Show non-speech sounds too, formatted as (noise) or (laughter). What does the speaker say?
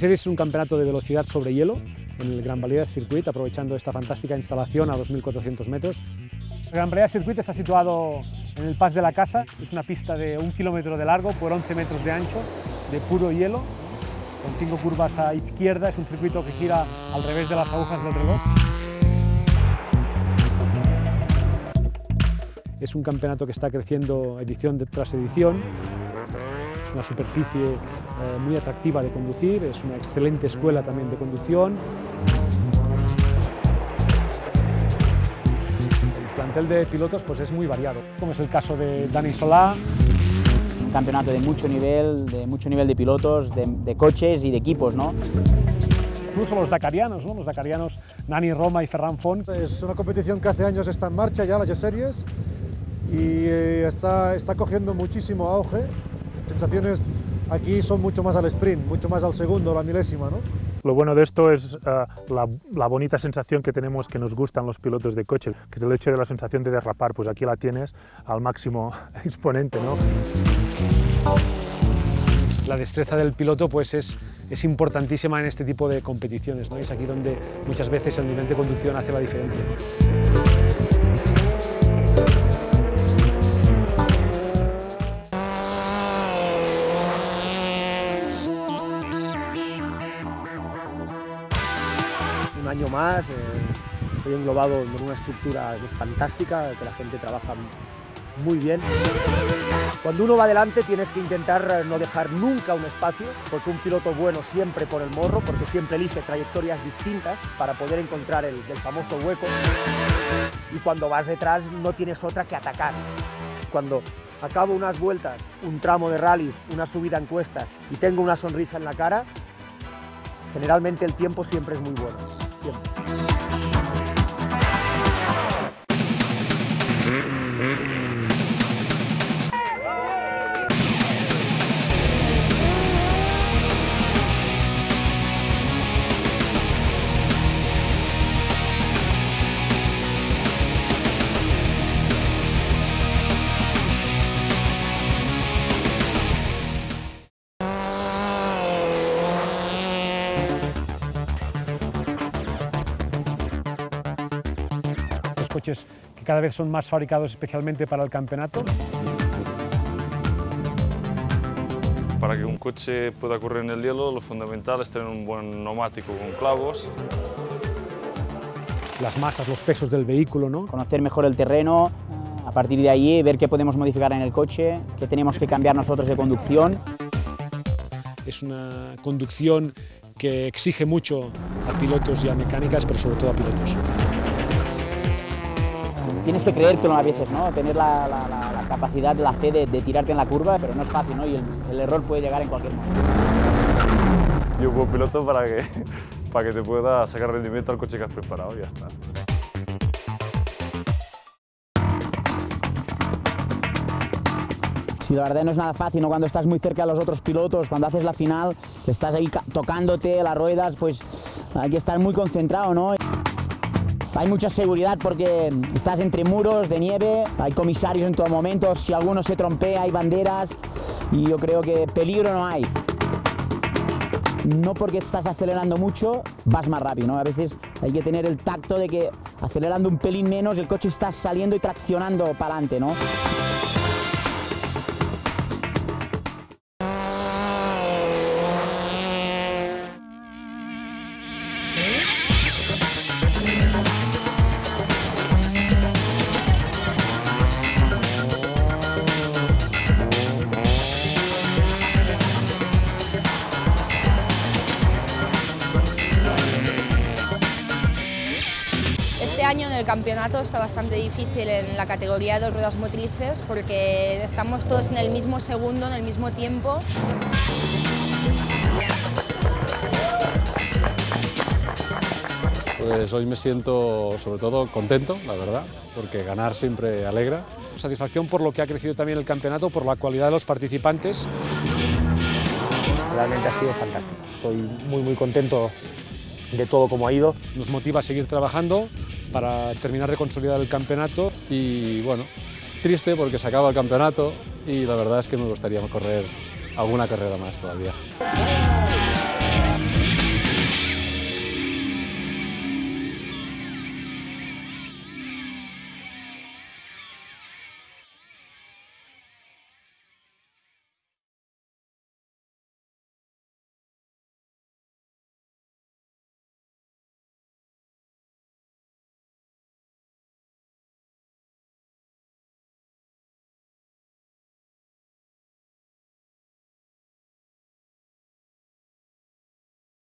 G-Series es un campeonato de velocidad sobre hielo en el Gran Valía Circuit, aprovechando esta fantástica instalación a 2.400 metros. El Gran Valía Circuit está situado en el Pas de la Casa, es una pista de un kilómetro de largo por 11 metros de ancho, de puro hielo, con cinco curvas a izquierda, es un circuito que gira al revés de las agujas del reloj. Es un campeonato que está creciendo edición tras edición. Es una superficie eh, muy atractiva de conducir, es una excelente escuela también de conducción. El plantel de pilotos pues, es muy variado, como es el caso de Dani Solá, un campeonato de mucho nivel, de mucho nivel de pilotos, de, de coches y de equipos, ¿no? incluso los dakarianos, ¿no? los dakarianos Nani Roma y Ferran Font. Es una competición que hace años está en marcha ya, la G-Series, y eh, está, está cogiendo muchísimo auge. Sensaciones aquí son mucho más al sprint, mucho más al segundo, la milésima. ¿no? Lo bueno de esto es uh, la, la, bonita sensación que tenemos que nos gustan los pilotos de coche, que es el hecho de la sensación de derrapar, pues aquí la tienes al máximo (laughs) exponente. ¿no? La destreza del piloto pues es, es importantísima en este tipo de competiciones, ¿no? es aquí donde muchas veces el nivel de conducción hace la diferencia. Año más, eh, estoy englobado en una estructura fantástica, que la gente trabaja muy bien. Cuando uno va adelante tienes que intentar no dejar nunca un espacio, porque un piloto bueno siempre por el morro, porque siempre elige trayectorias distintas para poder encontrar el, el famoso hueco. Y cuando vas detrás no tienes otra que atacar. Cuando acabo unas vueltas, un tramo de rallies, una subida en cuestas y tengo una sonrisa en la cara, generalmente el tiempo siempre es muy bueno. Siempre. Los coches que cada vez son más fabricados especialmente para el campeonato. Para que un coche pueda correr en el hielo, lo fundamental es tener un buen neumático con clavos. Las masas, los pesos del vehículo, ¿no? Conocer mejor el terreno, a partir de allí ver qué podemos modificar en el coche, qué tenemos que cambiar nosotros de conducción. Es una conducción que exige mucho a pilotos y a mecánicas, pero sobre todo a pilotos. Tienes que creértelo a veces, ¿no? Tener la, la, la, la capacidad, la fe de, de, tirarte en la curva, pero no es fácil, ¿no? Y el, el error puede llegar en cualquier momento. Y un piloto para que, (laughs) para que te pueda sacar rendimiento al coche que has preparado y ya está. Sí, la verdad no es nada fácil, ¿no? Cuando estás muy cerca de los otros pilotos, cuando haces la final, que estás ahí tocándote las ruedas, pues hay que estar muy concentrado, ¿no? Hay mucha seguridad porque estás entre muros de nieve, hay comisarios en todo momento, si alguno se trompea hay banderas y yo creo que peligro no hay. No porque estás acelerando mucho vas más rápido, ¿no? A veces hay que tener el tacto de que acelerando un pelín menos el coche está saliendo y traccionando para adelante, ¿no? El campeonato está bastante difícil en la categoría de ruedas motrices porque estamos todos en el mismo segundo, en el mismo tiempo. Pues hoy me siento sobre todo contento, la verdad, porque ganar siempre alegra. Satisfacción por lo que ha crecido también el campeonato, por la cualidad de los participantes. Realmente ha sido fantástico. Estoy muy muy contento de todo como ha ido. Nos motiva a seguir trabajando para terminar de consolidar el campeonato. Y bueno, triste porque se acaba el campeonato y la verdad es que me gustaría correr alguna carrera más todavía.